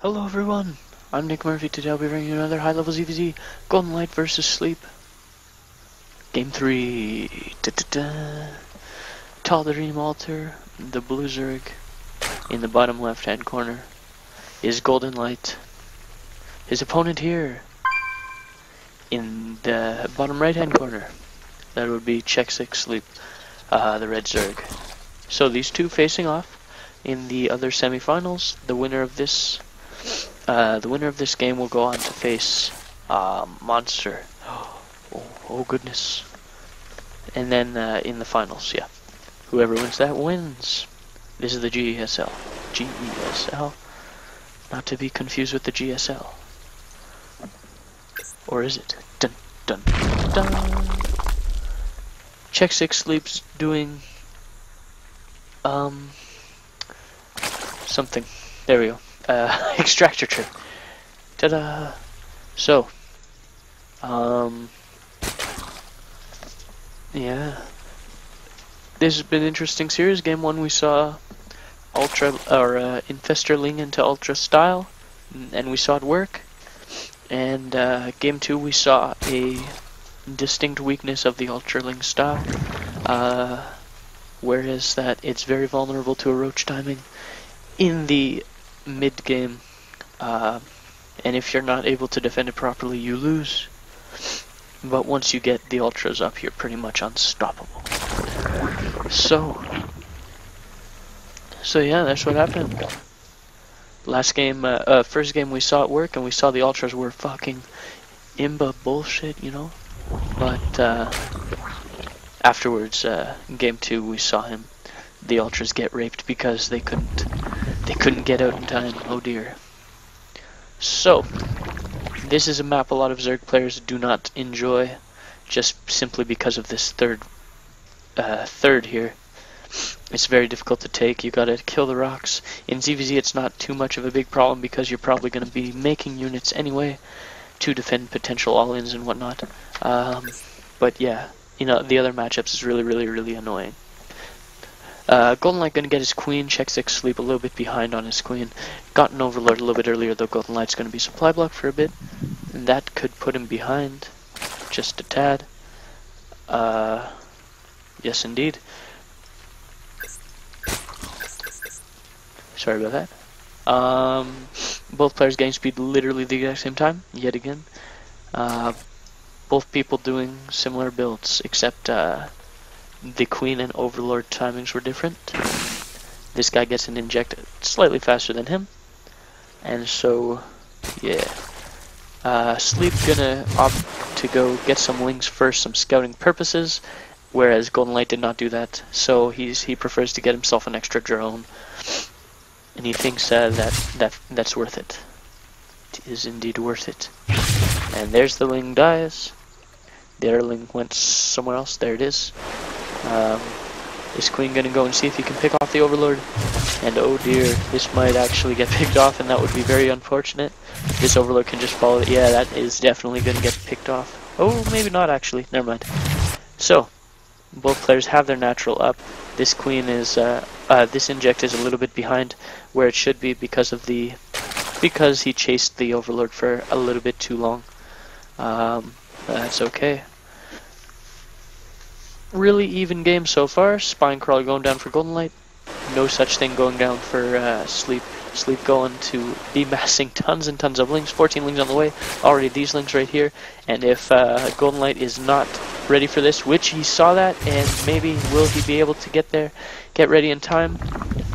Hello everyone, I'm Nick Murphy. Today I'll be bringing you another high level ZVZ Golden Light versus Sleep. Game 3. Da -da -da. Tal'Darim Altar, the blue Zerg, in the bottom left hand corner, is Golden Light. His opponent here, in the bottom right hand corner, that would be Check 6 Sleep, uh, the red Zerg. So these two facing off in the other semifinals. The winner of this uh, the winner of this game will go on to face uh, Monster. Oh, oh, goodness. And then uh, in the finals, yeah. Whoever wins that wins. This is the GESL. GESL. Not to be confused with the GSL. Or is it? Dun dun dun. Check Six Sleeps doing um something. There we go uh, extractor trick. Ta-da! So, um, yeah, this has been interesting series. Game one, we saw Ultra or uh, Infestorling into Ultra style, and we saw it work. And uh, game two, we saw a distinct weakness of the Ultraling style. Uh, whereas that it's very vulnerable to a roach timing in the mid game, uh, and if you're not able to defend it properly, you lose. But once you get the ultras up, you're pretty much unstoppable. So, so yeah, that's what happened. Last game, uh, uh, first game we saw it work, and we saw the ultras were fucking imba bullshit, you know. But uh, afterwards, uh, game two, we saw him, the ultras get raped because they couldn't they couldn't get out in time. Oh dear. So, this is a map a lot of Zerg players do not enjoy, just simply because of this third, uh, third here. It's very difficult to take. You gotta kill the rocks. In ZVZ, it's not too much of a big problem because you're probably gonna be making units anyway to defend potential all-ins and whatnot. Um, but yeah, you know, the other matchups is really, really, really annoying. Uh, Golden Light gonna get his queen, check 6 sleep a little bit behind on his queen. Got an overlord a little bit earlier, though Golden Light's gonna be supply block for a bit. And that could put him behind, just a tad. Uh, yes indeed. Sorry about that. Um, both players getting speed literally the exact same time, yet again. Uh, both people doing similar builds, except uh, the Queen and Overlord timings were different. This guy gets an inject slightly faster than him. And so, yeah. Uh, Sleep gonna opt to go get some lings first, some scouting purposes, whereas Golden Light did not do that. So he's he prefers to get himself an extra drone, and he thinks uh, that that that's worth it. It is indeed worth it. And there's the ling dies. The other ling went somewhere else. There it is. Um, is Queen gonna go and see if he can pick off the Overlord? And oh dear, this might actually get picked off and that would be very unfortunate. This Overlord can just follow it. Yeah, that is definitely gonna get picked off. Oh, maybe not actually. Never mind. So, both players have their natural up. This Queen is, uh, uh, this Inject is a little bit behind where it should be because of the, because he chased the Overlord for a little bit too long. Um, that's okay really even game so far. Spine Crawler going down for Golden Light. No such thing going down for uh, Sleep. Sleep going to be massing tons and tons of lings. 14 lings on the way. Already these lings right here. And if uh, Golden Light is not ready for this, which he saw that, and maybe will he be able to get there, get ready in time.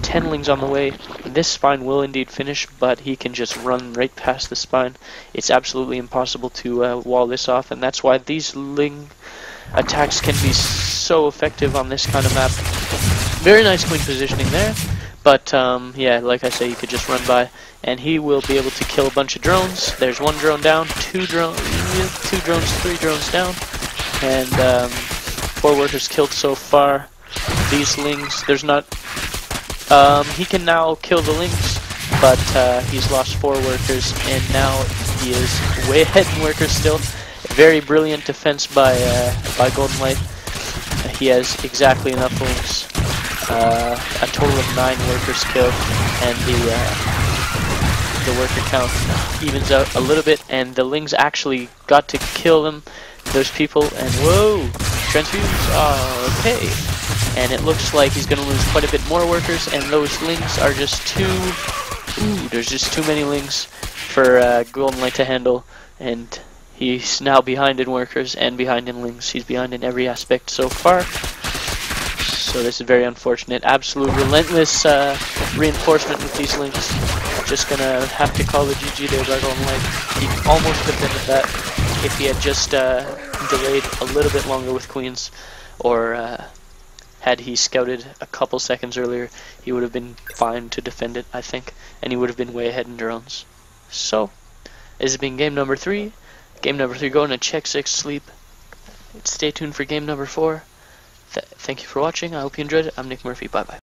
10 lings on the way. This spine will indeed finish, but he can just run right past the spine. It's absolutely impossible to uh, wall this off, and that's why these ling attacks can be so effective on this kind of map. Very nice queen positioning there, but um, yeah, like I say, you could just run by, and he will be able to kill a bunch of drones. There's one drone down, two drone, two drones, three drones down, and um, four workers killed so far. These lings, there's not. Um, he can now kill the lings, but uh, he's lost four workers, and now he is way ahead in workers still. Very brilliant defense by uh, by Golden Light. He has exactly enough. Uh, a total of nine workers killed, and the uh, the worker count evens out a little bit, and the Lings actually got to kill them, those people, and whoa, transfuse, oh, okay. And it looks like he's going to lose quite a bit more workers, and those Lings are just too, ooh, there's just too many Lings for uh, Golden Light to handle, and he's now behind in workers and behind in Lings. He's behind in every aspect so far. So this is very unfortunate. Absolute relentless uh, reinforcement with these lings. Just gonna have to call the GG there, Gargoyle Light. He almost could have been at that if he had just uh, delayed a little bit longer with Queens, or uh, had he scouted a couple seconds earlier, he would have been fine to defend it, I think, and he would have been way ahead in drones. So, this has been game number three. Game number three going to check six sleep. Stay tuned for game number four. Th thank you for watching. I hope you enjoyed it. I'm Nick Murphy. Bye bye.